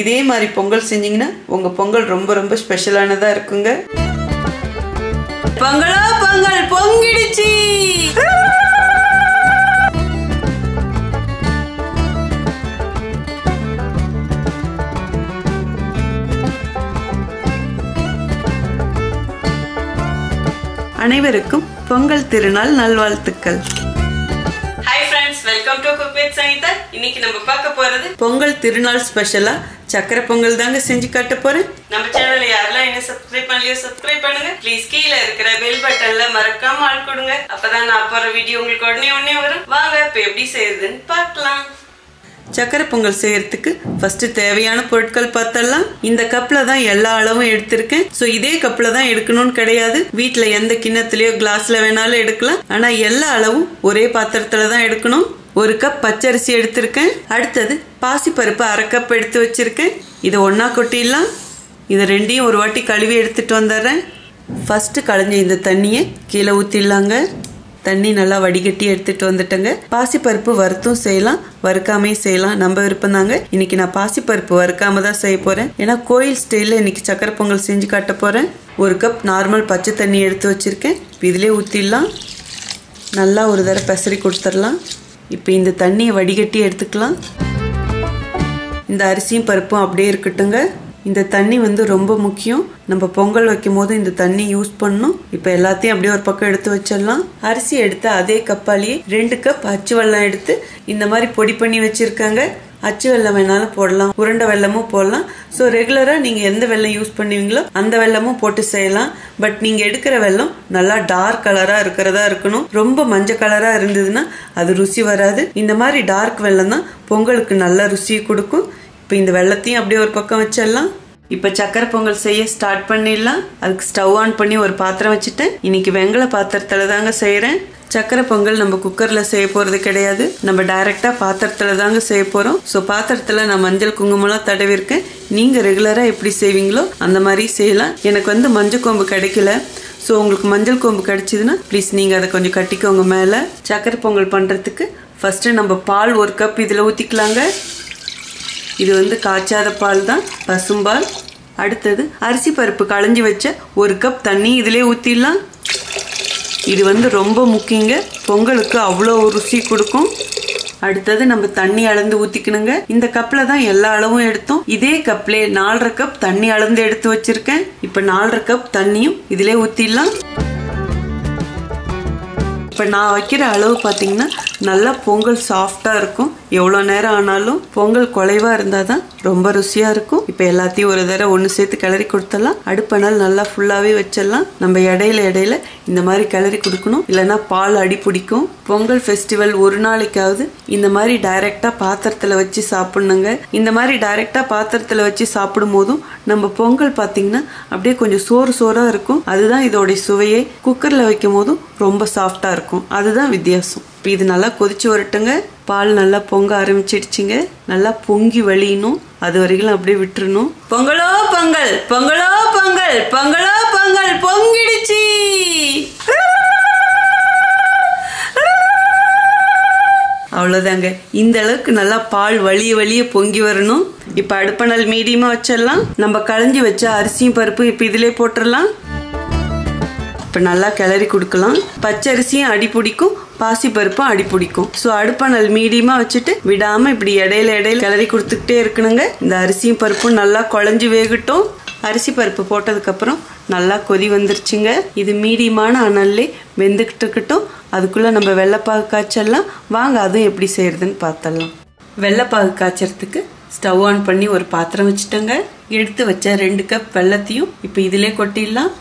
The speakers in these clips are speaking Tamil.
இதே மாதிரி பொங்கல் செஞ்சீங்கன்னா உங்க பொங்கல் ரொம்ப ரொம்ப ஸ்பெஷலானதா இருக்குங்க. பொங்கலோ பொங்கல் பொங்கிடுச்சு. அனைவருக்கும் பொங்கல் திருநாள் நல்வாழ்த்துக்கள். Welcome to cook with Sangeetha இன்னைக்கு நம்ம பார்க்க போறது பொங்கல் திருநாள் ஸ்பெஷலா சக்கரை பொங்கல் தாங்க செஞ்சு காட்ட போறேன். நம்ம சேனல்ல யாரெல்லாம் என்ன சப்ஸ்கிரைப் பண்ணலையோ சப்ஸ்கிரைப் பண்ணுங்க. ப்ளீஸ் கீழே இருக்கிற பெல் பட்டன்ல மறக்காம ஆள் கொடுங்க. அப்பதான் நான் போற வீடியோ உங்களுக்கு உடனே உடனே வரும். வாங்க இப்ப எப்படி செய்யறதுன்னு பார்க்கலாம். சக்கரை பொங்கல் செய்யறதுக்கு ஃபர்ஸ்ட் தேவையான பொருட்கள் பார்த்தலாம் இந்த கப்ல தான் எல்லா அளவும் எடுத்திருக்கேன். ஸோ இதே கப்ல தான் எடுக்கணும்னு கிடையாது. வீட்டில் எந்த கிண்ணத்துலயோ கிளாஸ்ல வேணாலும் எடுக்கலாம். ஆனா எல்லா அளவும் ஒரே பாத்திரத்துல தான் எடுக்கணும். ஒரு கப் பச்சரிசி எடுத்திருக்கேன். அடுத்தது பாசிப்பருப்பு அரை கப் எடுத்து வச்சிருக்கேன். இதை ஒன்றா கொட்டிடலாம். இதை ரெண்டையும் ஒரு வாட்டி கழுவி எடுத்துட்டு வந்துடுறேன். ஃபர்ஸ்ட் களைஞ்ச இந்த தண்ணியை கீழே ஊற்றிடலாங்க தண்ணி நல்லா வடிகட்டி எடுத்துட்டு வந்துட்டேங்க. பாசிப்பருப்பு வறுத்தும் செய்யலாம் வறுக்காமையும் செய்யலாம். நம்ம விருப்பம் தாங்க. இன்னைக்கு நான் பாசிப்பருப்பு வறுக்காம தான் செய்ய போறேன். ஏன்னா கோயில் ஸ்டைலில் இன்னைக்கு சக்கரை பொங்கல் செஞ்சு காட்ட போறேன். ஒரு கப் நார்மல் பச்சை தண்ணி எடுத்து வச்சிருக்கேன். இதிலே ஊற்றிடலாம் நல்லா ஒரு தடவை பெசரி கொடுத்துடலாம். இப்போ இந்த தண்ணியை வடிகட்டி எடுத்துக்கலாம். இந்த அரிசியும் பருப்பும் அப்படியே இருக்கட்டுங்க இந்த தண்ணி வந்து ரொம்ப முக்கியம். நம்ம பொங்கல் வைக்கும் போது இந்த தண்ணி யூஸ் பண்ணணும். இப்போ எல்லாத்தையும் அப்படியே ஒரு பக்கம் எடுத்து வச்சிடலாம். அரிசி எடுத்து அதே கப்பாலேயே ரெண்டு கப் அச்சு வெல்லம் எடுத்து இந்த மாதிரி பொடி பண்ணி வச்சிருக்காங்க. அச்சு வெல்லம் வேணாலும் போடலாம். உருண்டை வெல்லமும் போடலாம். ஸோ ரெகுலராக நீங்கள் எந்த வெல்லம் யூஸ் பண்ணுவீங்களோ அந்த வெல்லமும் போட்டு செய்யலாம். பட் நீங்கள் எடுக்கிற வெல்லம் நல்லா டார்க் கலராக இருக்கிறதா இருக்கணும். ரொம்ப மஞ்சள் கலராக இருந்ததுன்னா அது ருசி வராது. இந்த மாதிரி டார்க் வெல்லம் தான் பொங்கலுக்கு நல்ல ருசியை கொடுக்கும். இப்போ இந்த வெள்ளத்தையும் அப்படியே ஒரு பக்கம் வச்சிடலாம். இப்போ சக்கரை பொங்கல் செய்ய ஸ்டார்ட் பண்ணிடலாம். அதுக்கு ஸ்டவ் ஆன் பண்ணி ஒரு பாத்திரம் வச்சுட்டேன் இன்னைக்கு வெங்கல பாத்திரத்தில் தாங்க செய்கிறேன் சக்கரை பொங்கல் நம்ம குக்கரில் செய்ய போகிறது கிடையாது. நம்ம டைரெக்டாக பாத்திரத்தில் தாங்க செய்ய போகிறோம் ஸோ பாத்திரத்தில் நான் மஞ்சள் குங்குமம்லாம் தடவிருக்கேன். நீங்கள் ரெகுலராக எப்படி செய்வீங்களோ அந்த மாதிரி செய்யலாம். எனக்கு வந்து மஞ்சள் கொம்பு கிடைக்கல. ஸோ உங்களுக்கு மஞ்சள் கொம்பு கிடைச்சிதுன்னா ப்ளீஸ் நீங்கள் அதை கொஞ்சம் கட்டிக்கோங்க மேலே. சக்கரை பொங்கல் பண்ணுறதுக்கு ஃபஸ்ட்டு நம்ம பால் ஒரு கப் இதில் ஊற்றிக்கலாங்க இது வந்து காய்ச்சாத பால் தான் பசும்பால் அடுத்தது அரிசி பருப்பு களைஞ்சி வச்ச ஒரு கப் தண்ணி இதிலே ஊற்றிடலாம் இது வந்து ரொம்ப முக்கியங்க. பொங்கலுக்கு அவ்வளோ ருசி கொடுக்கும். அடுத்தது நம்ம தண்ணி அளந்து ஊற்றிக்கணுங்க இந்த கப்பில் தான் எல்லா அளவும் எடுத்தோம். இதே கப்லே நாலரை கப் தண்ணி அளந்து எடுத்து வச்சிருக்கேன். இப்போ நாலரை கப் தண்ணியும் இதிலே ஊற்றிடலாம் இப்போ நான் வைக்கிற அளவு பார்த்தீங்கன்னா நல்லா பொங்கல் சாஃப்டாக இருக்கும். எவ்வளோ நேரம் ஆனாலும் பொங்கல் குறைவாக இருந்தால் தான் ரொம்ப ருசியாக இருக்கும். இப்போ எல்லாத்தையும் ஒரு தடவை ஒன்று சேர்த்து கிளறி கொடுத்துடலாம். அடுப்பனால் நல்லா ஃபுல்லாகவே வச்சிடலாம். நம்ம இடையில இடையில இந்த மாதிரி கிளறி கொடுக்கணும். இல்லைன்னா பால் அடி பிடிக்கும். பொங்கல் ஃபெஸ்டிவல் ஒரு நாளைக்காவது இந்த மாதிரி டைரெக்டாக பாத்திரத்தில் வச்சு சாப்பிட்ணுங்க. இந்த மாதிரி டைரெக்டாக பாத்திரத்தில் வச்சு சாப்பிடும் போதும் நம்ம பொங்கல் பார்த்தீங்கன்னா அப்படியே கொஞ்சம் சோறு சோறாக இருக்கும். அதுதான் இதோடைய சுவையே குக்கரில் வைக்கும் போதும் ரொம்ப சாஃப்டாக இருக்கும். அதுதான் வித்தியாசம். இப்போ இது நல்லா கொதிச்சு வரட்டுங்க. பால் நல்லா பொங்க ஆரம்பிச்சிடுச்சுங்க. நல்லா பொங்கி வழியணும். அது வரைக்கும் அப்படியே விட்டுறணும். பொங்கலோ பொங்கல். பொங்கலோ பொங்கல். பொங்கலோ பொங்கல். பொங்கிடுச்சு. அவ்வளோதாங்க இந்த அளவுக்கு நல்லா பால் வலிய வழிய பொங்கி வரணும். இப்போ அடுப்பணல் மீடியமாக வச்சிடலாம். நம்ம களைஞ்சி வச்ச அரிசியும் பருப்பு இப்போ இதிலே போட்டுடலாம். இப்போ நல்லா கிளறி கொடுக்கலாம். பச்சரிசியும் அடி பிடிக்கும். பாசி பருப்பும் அடி பிடிக்கும். ஸோ அடுப்பணல் மீடியமாக வச்சுட்டு விடாமல் இப்படி இடையில இடையில கிளறி கொடுத்துக்கிட்டே இருக்கணுங்க. இந்த அரிசியும் பருப்பும் நல்லா குழஞ்சி வேகட்டும். அரிசி பருப்பு போட்டதுக்கப்புறம் நல்லா கொதி வந்துருச்சுங்க. இது மீடியமான அனல்லே வெந்துக்கிட்டு இருக்கட்டும். அதுக்குள்ளே நம்ம வெள்ளைப்பாகு காய்ச்சலாம் வாங்க அதுவும் எப்படி செய்யறதுன்னு பார்த்தலாம் வெள்ளைப்பாகு காய்ச்சறதுக்கு ஸ்டவ் ஆன் பண்ணி ஒரு பாத்திரம் வச்சுட்டேங்க. எடுத்து வச்ச ரெண்டு கப் வெள்ளத்தையும் இப்போ இதிலே கொட்டிடலாம்.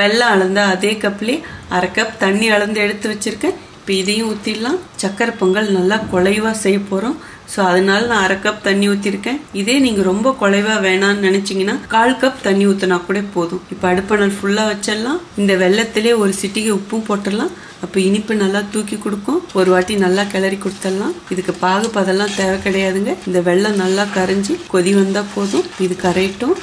வெள்ளம் அளந்த அதே கப்லேயே அரை கப் தண்ணி அளந்து எடுத்து வச்சிருக்கேன். இப்போ இதையும் ஊற்றிடலாம் சக்கரை பொங்கல் நல்லா குலைவாக செய்ய போகிறோம் ஸோ அதனால நான் அரை கப் தண்ணி ஊற்றிருக்கேன் இதே நீங்கள் ரொம்ப குலைவாக வேணான்னு நினச்சிங்கன்னா கால் கப் தண்ணி ஊற்றினா கூட போதும். இப்போ அடுப்பணல் ஃபுல்லாக வச்சிடலாம். இந்த வெள்ளத்திலே ஒரு சிட்டிகை உப்பும் போட்டுடலாம். அப்போ இனிப்பு நல்லா தூக்கி கொடுக்கும். ஒரு வாட்டி நல்லா கிளறி கொடுத்துடலாம். இதுக்கு பாகு பதெல்லாம் தேவை கிடையாதுங்க. இந்த வெள்ளம் நல்லா கரைஞ்சி கொதி வந்தால் போதும். இது கரையட்டும்.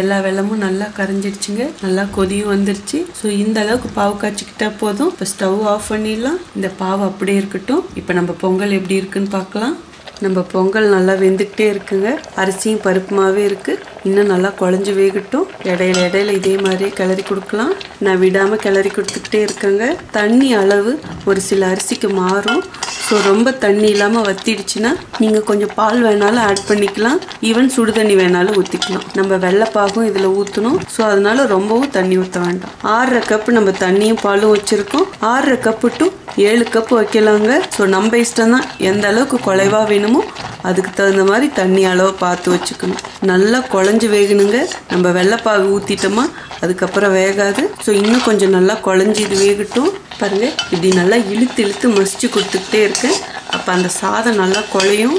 எல்லா வெள்ளமும் நல்லா கரைஞ்சிடுச்சுங்க. நல்லா கொதியும் வந்துருச்சு. ஸோ இந்த அளவுக்கு பாவு காய்ச்சிக்கிட்டா போதும். இப்போ ஸ்டவ் ஆஃப் பண்ணிடலாம். இந்த பாவு அப்படியே இருக்கட்டும். இப்போ நம்ம பொங்கல் எப்படி இருக்குன்னு பார்க்கலாம். நம்ம பொங்கல் நல்லா வெந்துக்கிட்டே இருக்குங்க. அரிசியும் பருப்புமாவே இருக்குது இன்னும் நல்லா குழஞ்சி வேகட்டும். இடையில இடையில இதே மாதிரியே கிளறி கொடுக்கலாம். நான் விடாமல் கிளறி கொடுத்துக்கிட்டே இருக்கேங்க. தண்ணி அளவு ஒரு சில அரிசிக்கு மாறும். ஸோ ரொம்ப தண்ணி இல்லாமல் வத்திடுச்சுன்னா நீங்கள் கொஞ்சம் பால் வேணாலும் ஆட் பண்ணிக்கலாம். ஈவன் சுடு தண்ணி வேணாலும் ஊற்றிக்கலாம் நம்ம வெள்ளைப்பாகும் இதில் ஊற்றணும் ஸோ அதனால ரொம்பவும் தண்ணி ஊற்ற வேண்டாம். ஆறரை கப்பு நம்ம தண்ணியும் பாலும் வச்சுருக்கோம். ஆறரை கப்பு டு ஏழு கப்பு வைக்கலாங்க. ஸோ நம்ம இஷ்டம் தான் எந்த அளவுக்கு குலைவாக வேணுமோ அதுக்கு தகுந்த மாதிரி தண்ணி அளவு பார்த்து வச்சுக்கணும். நல்லா குழஞ்சி வேகணுங்க. நம்ம வெள்ளைப்பாகு ஊற்றிட்டோமா அதுக்கப்புறம் வேகாது. ஸோ இன்னும் கொஞ்சம் நல்லா குழஞ்சி இது வேகட்டும். பாருங்கள் இப்படி நல்லா இழுத்து இழுத்து மசிச்சு கொடுத்துக்கிட்டே இருக்கேன் அப்போ அந்த சாதம் நல்லா குழையும்.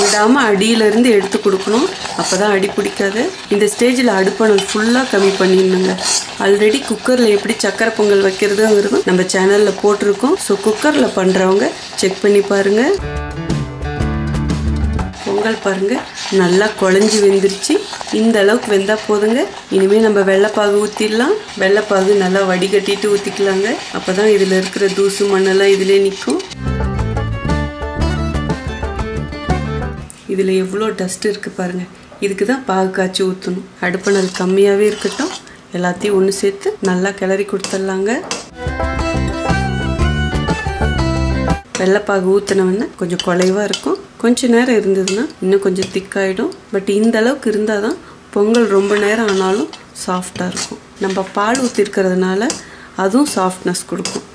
விடாமல் அடியிலேருந்து எடுத்து கொடுக்கணும். அப்போ தான் அடி பிடிக்காது. இந்த ஸ்டேஜில் அடுப்பணம் ஃபுல்லாக கம்மி பண்ணிடணுங்க ஆல்ரெடி குக்கரில் எப்படி சக்கரை பொங்கல் வைக்கிறதுங்கிறதும் நம்ம சேனலில் போட்டிருக்கோம். ஸோ குக்கரில் பண்ணுறவங்க செக் பண்ணி பாருங்கள் பொங்கல் பாருங்க. நல்லா குழஞ்சி வெந்துருச்சு. இந்த அளவுக்கு வெந்தால் போதுங்க. இனிமேல் நம்ம வெள்ளைப்பாகு ஊற்றிடலாம் வெள்ளைப்பாகு நல்லா வடிகட்டிட்டு ஊற்றிக்கலாங்க அப்போ தான் இதில் இருக்கிற தூசு மண்ணெல்லாம் இதிலே நிற்கும். இதில் எவ்வளோ டஸ்ட் இருக்குது பாருங்கள் இதுக்கு தான் பாகு காய்ச்சி ஊற்றணும் அடுப்பணல் கம்மியாகவே இருக்கட்டும். எல்லாத்தையும் ஒன்று சேர்த்து நல்லா கிளறி கொடுத்துட்லாங்க. வெள்ளைப்பாகு ஊற்றினவொன்னே கொஞ்சம் குலைவாக இருக்கும். கொஞ்சம் நேரம் இருந்ததுன்னா இன்னும் கொஞ்சம் திக்காயிடும். பட் இந்த அளவுக்கு இருந்தால் தான் பொங்கல் ரொம்ப நேரம் ஆனாலும் சாஃப்டாக இருக்கும். நம்ம பால் ஊற்றிருக்கிறதுனால அதுவும் சாஃப்ட்னஸ் கொடுக்கும்.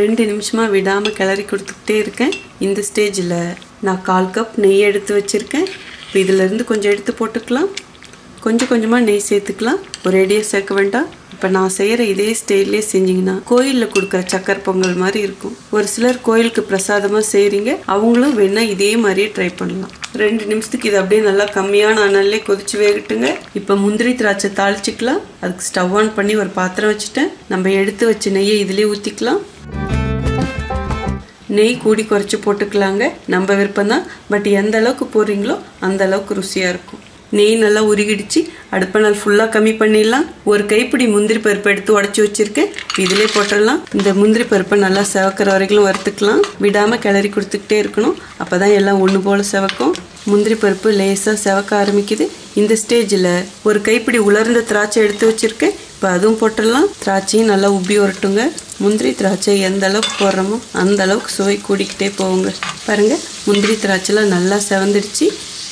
ரெண்டு நிமிஷமாக விடாமல் கிளறி கொடுத்துக்கிட்டே இருக்கேன். இந்த ஸ்டேஜில் நான் கால் கப் நெய் எடுத்து வச்சுருக்கேன். இப்போ இதிலேருந்து கொஞ்சம் எடுத்து போட்டுக்கலாம். கொஞ்சம் கொஞ்சமாக நெய் சேர்த்துக்கலாம். ஒரேடியாக சேர்க்க வேண்டாம். இப்போ நான் செய்கிற இதே ஸ்டைல்லே செஞ்சிங்கன்னா கோயிலில் கொடுக்குற சக்கரை பொங்கல் மாதிரி இருக்கும். ஒரு சிலர் கோயிலுக்கு பிரசாதமாக செய்கிறீங்க அவங்களும் வேணால் இதே மாதிரியே ட்ரை பண்ணலாம். ரெண்டு நிமிஷத்துக்கு இது அப்படியே நல்லா கம்மியான அனல்லே கொதிச்சு வேகட்டுங்க. இப்போ முந்திரி திராட்சை தாளிச்சிக்கலாம். அதுக்கு ஸ்டவ் ஆன் பண்ணி ஒரு பாத்திரம் வச்சுட்டேன். நம்ம எடுத்து வச்ச நெய்யை இதிலே ஊற்றிக்கலாம் நெய் கூடி குறைச்சி போட்டுக்கலாங்க. நம்ம விருப்பம் தான் பட் எந்த அளவுக்கு போடுறீங்களோ அந்த அளவுக்கு ருசியாக இருக்கும். நெய் நல்லா உருகிடுச்சு. அடுப்பை நாள் ஃபுல்லாக கம்மி பண்ணிடலாம். ஒரு கைப்பிடி முந்திரி பருப்பு எடுத்து உடச்சி வச்சிருக்கேன். இதிலே போட்டுடலாம். இந்த முந்திரி பருப்பை நல்லா செவக்கிற வரைக்கும் வறுத்துக்கலாம். விடாமல் கிளறி கொடுத்துக்கிட்டே இருக்கணும். அப்போ தான் எல்லாம் ஒன்று போல் செவக்கும். முந்திரி பருப்பு லேசாக செவக்க ஆரம்பிக்குது. இந்த ஸ்டேஜில் ஒரு கைப்பிடி உலர்ந்த திராட்சை எடுத்து வச்சுருக்கேன். இப்போ அதுவும் போட்டுடலாம். திராட்சையும் நல்லா உப்பி வரட்டுங்க முந்திரி திராட்சை எந்த அளவுக்கு போடுறோமோ அந்த அளவுக்கு சுவை கூடிக்கிட்டே போகுங்க. பாருங்கள் முந்திரி திராட்சைலாம் நல்லா செவந்துடுச்சு.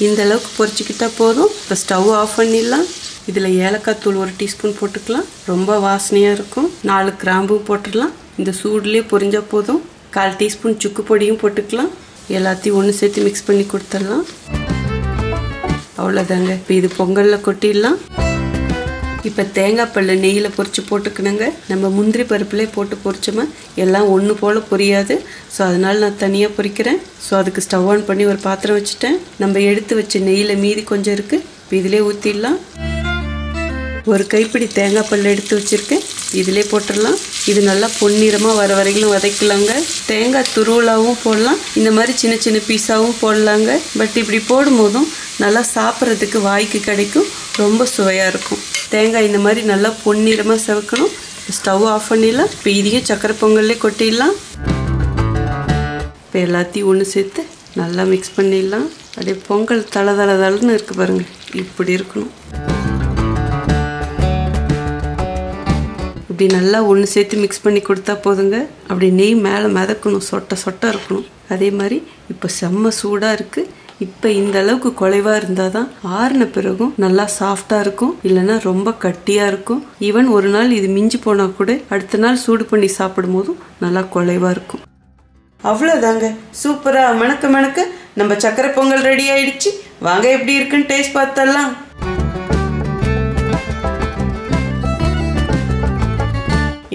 இந்த அளவுக்கு பொரிச்சிக்கிட்டா போதும். இப்போ ஸ்டவ் ஆஃப் பண்ணிடலாம். இதில் ஏலக்காய் தூள் ஒரு டீஸ்பூன் போட்டுக்கலாம். ரொம்ப வாசனையாக இருக்கும். நாலு கிராம்பும் போட்டுடலாம். இந்த சூடுலேயே பொரிஞ்சால் போதும். கால் டீஸ்பூன் சுக்கு பொடியும் போட்டுக்கலாம். எல்லாத்தையும் ஒன்று சேர்த்து மிக்ஸ் பண்ணி கொடுத்துடலாம். அவ்வளோதாங்க. இப்போ இது பொங்கலில் கொட்டிடலாம். இப்போ தேங்காய் பல்லு நெய்யில் பொறிச்சு போட்டுக்கணுங்க. நம்ம முந்திரி பருப்புலேயே போட்டு பொரிச்சோமா எல்லாம் ஒன்று போல் பொரியாது. ஸோ அதனால் நான் தனியாக பொறிக்கிறேன் ஸோ அதுக்கு ஸ்டவ் ஆன் பண்ணி ஒரு பாத்திரம் வச்சுட்டேன். நம்ம எடுத்து வச்ச நெய்யில் மீதி கொஞ்சம் இருக்குது இப்போ இதிலே ஊற்றிடலாம் ஒரு கைப்பிடி தேங்காய் பல் எடுத்து வச்சுருக்கேன். இதிலே போட்டுடலாம். இது நல்லா பொன்னிறமாக வர வரைக்கும் வதக்கலாங்க. தேங்காய் துருவலாகவும் போடலாம். இந்த மாதிரி சின்ன சின்ன பீஸாகவும் போடலாங்க. பட் இப்படி போடும்போதும் நல்லா சாப்பிட்றதுக்கு வாய்க்கு கிடைக்கும். ரொம்ப சுவையாக இருக்கும். தேங்காய் இந்த மாதிரி நல்லா பொன்னிறமாக செவக்கணும். ஸ்டவ் ஆஃப் பண்ணிடலாம். இப்போ இதையும் சக்கரை பொங்கல்லே கொட்டிடலாம். இப்போ எல்லாத்தையும் ஒன்று சேர்த்து நல்லா மிக்ஸ் பண்ணிடலாம். அப்படியே பொங்கல் தள தளதளன்னு இருக்கு பாருங்கள் இப்படி இருக்கணும். இப்படி நல்லா ஒன்று சேர்த்து மிக்ஸ் பண்ணி கொடுத்தா போதுங்க. அப்படி நெய் மேலே மிதக்கணும். சொட்டை சொட்டை இருக்கணும். அதே மாதிரி இப்போ செம்ம சூடாக இருக்குது இப்போ இந்த அளவுக்கு குலைவாக இருந்தால் தான் ஆறின பிறகும் நல்லா சாஃப்டாக இருக்கும் இல்லைன்னா ரொம்ப கட்டியாக இருக்கும். ஈவன் ஒரு நாள் இது மிஞ்சி போனால் கூட அடுத்த நாள் சூடு பண்ணி சாப்பிடும் போதும் நல்லா குலைவாக இருக்கும். அவ்வளோதாங்க சூப்பராக மணக்க மணக்க நம்ம சக்கரை பொங்கல் ரெடி ஆயிடுச்சு. வாங்க எப்படி இருக்குன்னு டேஸ்ட் பார்த்தலாம்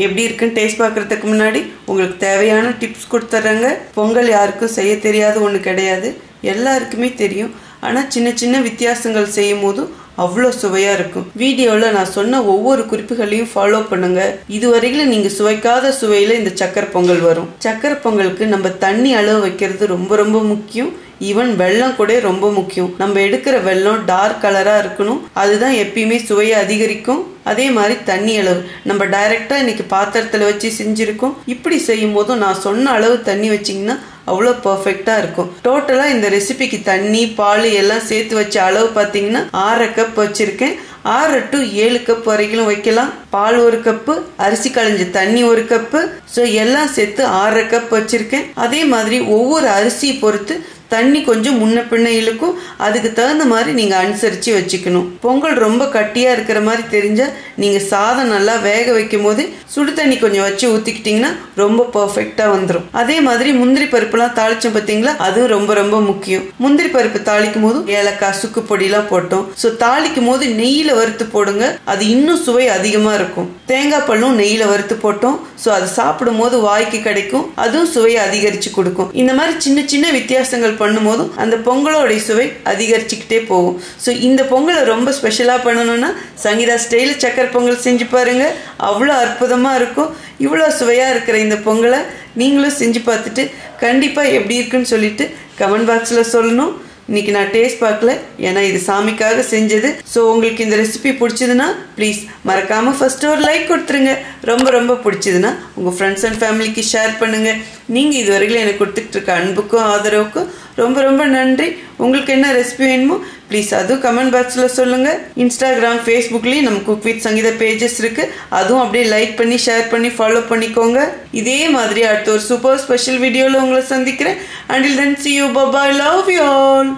எப்படி இருக்குன்னு டேஸ்ட் பார்க்குறதுக்கு முன்னாடி உங்களுக்கு தேவையான டிப்ஸ் கொடுத்துட்றேங்க பொங்கல் யாருக்கும் செய்ய தெரியாத ஒன்று கிடையாது. எல்லாருக்குமே தெரியும். ஆனால் சின்ன சின்ன வித்தியாசங்கள் செய்யும் போதும் அவ்வளோ சுவையாக இருக்கும். வீடியோவில் நான் சொன்ன ஒவ்வொரு குறிப்புகளையும் ஃபாலோ பண்ணுங்க. இதுவரையிலும் நீங்கள் சுவைக்காத சுவையில் இந்த சக்கரை பொங்கல் வரும். சக்கரை பொங்கலுக்கு நம்ம தண்ணி அளவு வைக்கிறது ரொம்ப ரொம்ப முக்கியம். ஈவன் வெள்ளம் கூட ரொம்ப முக்கியம். நம்ம எடுக்கிற வெள்ளம் டார்க் கலராக இருக்கணும். அதுதான் எப்பயுமே சுவையை அதிகரிக்கும். அதே மாதிரி தண்ணி அளவு. நம்ம டைரெக்டாக இன்னைக்கு பாத்திரத்தில் வச்சு செஞ்சுருக்கோம். இப்படி செய்யும் போதும் நான் சொன்ன அளவு தண்ணி வச்சிங்கன்னா அவ்வளோ பர்ஃபெக்டாக இருக்கும். டோட்டலாக இந்த ரெசிபிக்கு தண்ணி பால் எல்லாம் சேர்த்து வச்ச அளவு பார்த்தீங்கன்னா ஆறரை கப் வச்சுருக்கேன். ஆறு டு ஏழு கப் வரைக்கும் வைக்கலாம். பால் ஒரு கப்பு அரிசி களைஞ்ச தண்ணி ஒரு கப்பு ஸோ எல்லாம் சேர்த்து ஆறரை கப் வச்சுருக்கேன். அதே மாதிரி ஒவ்வொரு அரிசியை பொறுத்து தண்ணி கொஞ்சம் முன்ன பின்ன இழுக்கும். அதுக்கு தகுந்த மாதிரி நீங்கள் அனுசரித்து வச்சுக்கணும். பொங்கல் ரொம்ப கட்டியாக இருக்கிற மாதிரி தெரிஞ்சால் நீங்கள் சாதம் நல்லா வேக வைக்கும் போது சுடு தண்ணி கொஞ்சம் வச்சு ஊற்றிக்கிட்டிங்கன்னா ரொம்ப பர்ஃபெக்டாக வந்துடும் அதே மாதிரி முந்திரி பருப்புலாம் தாளிச்சோம் பார்த்தீங்களா அதுவும் ரொம்ப ரொம்ப முக்கியம். முந்திரி பருப்பு தாளிக்கும் போது ஏலக்காய் சுக்கு பொடியெலாம் போட்டோம். ஸோ தாளிக்கும் போது நெய்யில் வறுத்து போடுங்க. அது இன்னும் சுவை அதிகமாக இருக்கும். தேங்காய் பழம் நெய்யில் வறுத்து போட்டோம். ஸோ அது சாப்பிடும் போது வாய்க்கு கிடைக்கும். அதுவும் சுவையை அதிகரித்து கொடுக்கும். இந்த மாதிரி சின்ன சின்ன வித்தியாசங்கள் பண்ணும்போதும் அந்த பொங்கலோடைய சுவை அதிகரிச்சுக்கிட்டே போகும். ஸோ இந்த பொங்கலை ரொம்ப ஸ்பெஷலாக பண்ணணும்னா சங்கீதா ஸ்டைலில் சக்கரை பொங்கல் செஞ்சு பாருங்க. அவ்வளோ அற்புதமாக இருக்கும். இவ்வளோ சுவையாக இருக்கிற இந்த பொங்கலை நீங்களும் செஞ்சு பார்த்துட்டு கண்டிப்பாக எப்படி இருக்குன்னு சொல்லிட்டு கமெண்ட் பாக்ஸில் சொல்லணும். இன்னைக்கு நான் டேஸ்ட் பார்க்கல. ஏன்னா இது சாமிக்காக செஞ்சது. ஸோ உங்களுக்கு இந்த ரெசிபி பிடிச்சதுன்னா ப்ளீஸ் மறக்காமல் ஃபஸ்ட்டு ஒரு லைக் கொடுத்துருங்க. ரொம்ப ரொம்ப பிடிச்சதுன்னா உங்கள் ஃப்ரெண்ட்ஸ் அண்ட் ஃபேமிலிக்கு ஷேர் பண்ணுங்கள் நீங்கள் இதுவரையிலும் எனக்கு கொடுத்துட்டு இருக்க அன்புக்கும் ஆதரவுக்கும் ரொம்ப ரொம்ப நன்றி. உங்களுக்கு என்ன ரெசிபி வேணுமோ ப்ளீஸ் அதுவும் கமெண்ட் பாக்ஸில் சொல்லுங்கள் இன்ஸ்டாகிராம் ஃபேஸ்புக்லேயும் நம்ம குக் வித் சங்கீத பேஜஸ் இருக்குது அதுவும் அப்படியே லைக் பண்ணி ஷேர் பண்ணி ஃபாலோ பண்ணிக்கோங்க. இதே மாதிரி அடுத்த ஒரு சூப்பர் ஸ்பெஷல் வீடியோவில் உங்களை சந்திக்கிறேன். Until then see you bye bye love you all